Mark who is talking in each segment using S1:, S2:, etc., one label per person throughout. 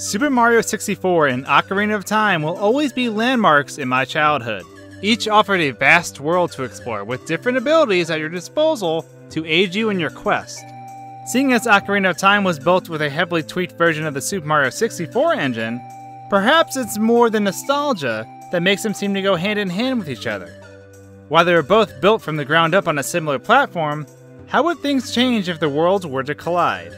S1: Super Mario 64 and Ocarina of Time will always be landmarks in my childhood. Each offered a vast world to explore with different abilities at your disposal to aid you in your quest. Seeing as Ocarina of Time was built with a heavily tweaked version of the Super Mario 64 engine, perhaps it's more than nostalgia that makes them seem to go hand in hand with each other. While they were both built from the ground up on a similar platform, how would things change if the worlds were to collide?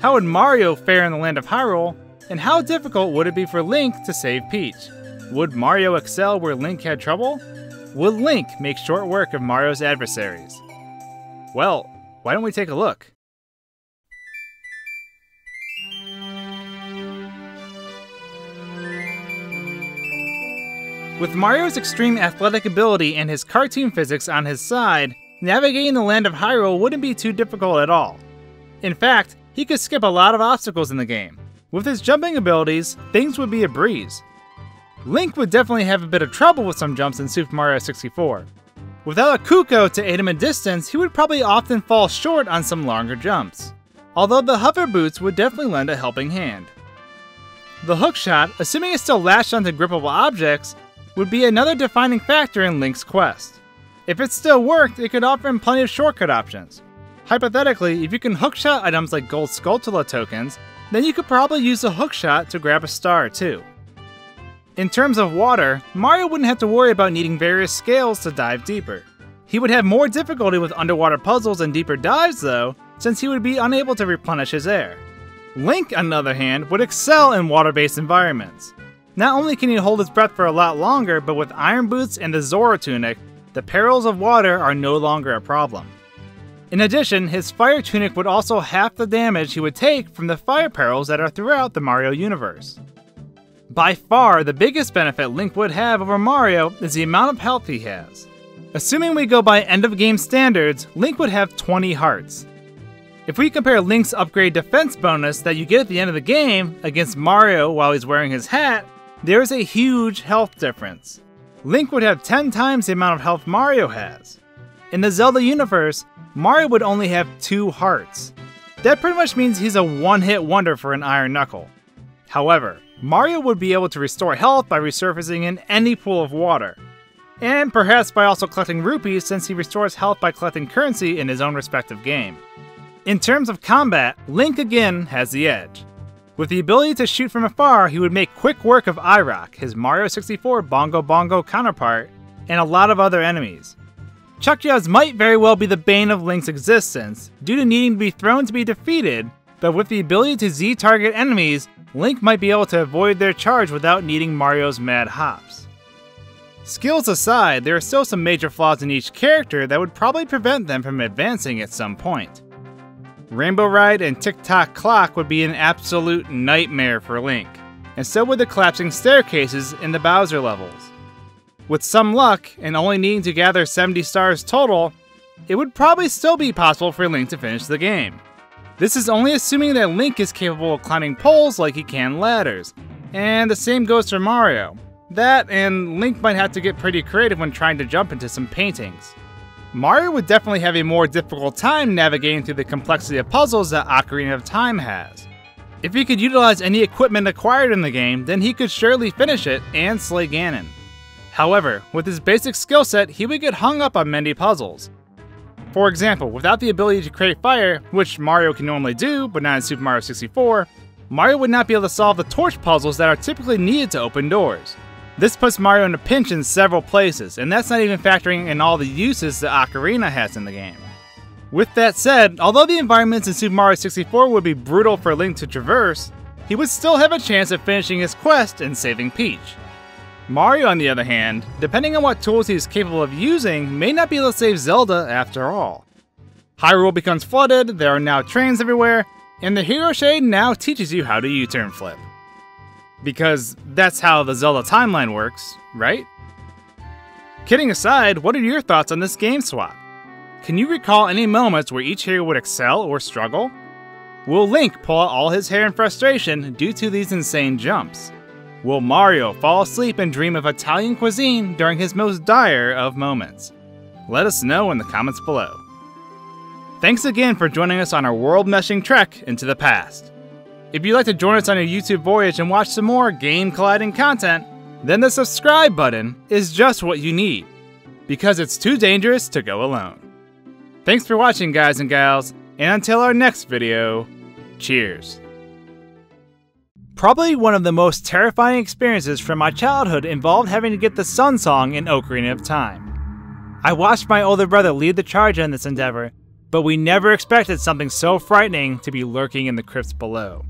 S1: How would Mario fare in the land of Hyrule, and how difficult would it be for Link to save Peach? Would Mario excel where Link had trouble? Would Link make short work of Mario's adversaries? Well, why don't we take a look? With Mario's extreme athletic ability and his cartoon physics on his side, navigating the land of Hyrule wouldn't be too difficult at all. In fact, he could skip a lot of obstacles in the game. With his jumping abilities, things would be a breeze. Link would definitely have a bit of trouble with some jumps in Super Mario 64. Without a Cucco to aid him in distance, he would probably often fall short on some longer jumps. Although the hover boots would definitely lend a helping hand. The hookshot, assuming it's still latched onto grippable objects, would be another defining factor in Link's quest. If it still worked, it could offer him plenty of shortcut options. Hypothetically, if you can hookshot items like gold Skulltula tokens, then you could probably use a hookshot to grab a star too. In terms of water, Mario wouldn't have to worry about needing various scales to dive deeper. He would have more difficulty with underwater puzzles and deeper dives though, since he would be unable to replenish his air. Link, on the other hand, would excel in water-based environments. Not only can he hold his breath for a lot longer, but with Iron Boots and the Zora Tunic, the perils of water are no longer a problem. In addition, his Fire Tunic would also half the damage he would take from the fire perils that are throughout the Mario universe. By far, the biggest benefit Link would have over Mario is the amount of health he has. Assuming we go by end of game standards, Link would have 20 hearts. If we compare Link's upgrade defense bonus that you get at the end of the game against Mario while he's wearing his hat, there is a huge health difference. Link would have 10 times the amount of health Mario has. In the Zelda universe, Mario would only have two hearts. That pretty much means he's a one hit wonder for an Iron Knuckle. However, Mario would be able to restore health by resurfacing in any pool of water, and perhaps by also collecting rupees since he restores health by collecting currency in his own respective game. In terms of combat, Link again has the edge. With the ability to shoot from afar, he would make quick work of Eyerok, his Mario 64 Bongo Bongo counterpart, and a lot of other enemies. Chuckya's might very well be the bane of Link's existence, due to needing to be thrown to be defeated, but with the ability to Z-target enemies, Link might be able to avoid their charge without needing Mario's mad hops. Skills aside, there are still some major flaws in each character that would probably prevent them from advancing at some point. Rainbow Ride and Tick Tock Clock would be an absolute nightmare for Link, and so would the collapsing staircases in the Bowser levels. With some luck, and only needing to gather 70 stars total, it would probably still be possible for Link to finish the game. This is only assuming that Link is capable of climbing poles like he can ladders, and the same goes for Mario. That, and Link might have to get pretty creative when trying to jump into some paintings. Mario would definitely have a more difficult time navigating through the complexity of puzzles that Ocarina of Time has. If he could utilize any equipment acquired in the game, then he could surely finish it and slay Ganon. However, with his basic skill set, he would get hung up on many puzzles. For example, without the ability to create fire, which Mario can normally do, but not in Super Mario 64, Mario would not be able to solve the torch puzzles that are typically needed to open doors. This puts Mario in a pinch in several places, and that's not even factoring in all the uses that Ocarina has in the game. With that said, although the environments in Super Mario 64 would be brutal for Link to traverse, he would still have a chance of finishing his quest and saving Peach. Mario, on the other hand, depending on what tools he is capable of using, may not be able to save Zelda after all. Hyrule becomes flooded, there are now trains everywhere, and the Hero Shade now teaches you how to U-turn flip. Because that's how the Zelda timeline works, right? Kidding aside, what are your thoughts on this game swap? Can you recall any moments where each hero would excel or struggle? Will Link pull out all his hair in frustration due to these insane jumps? Will Mario fall asleep and dream of Italian cuisine during his most dire of moments? Let us know in the comments below. Thanks again for joining us on our world meshing trek into the past. If you'd like to join us on a YouTube voyage and watch some more game colliding content, then the subscribe button is just what you need, because it's too dangerous to go alone. Thanks for watching, guys and gals, and until our next video, cheers. Probably one of the most terrifying experiences from my childhood involved having to get the Sun Song in Ocarina of Time. I watched my older brother lead the charge in this endeavor, but we never expected something so frightening to be lurking in the crypts below.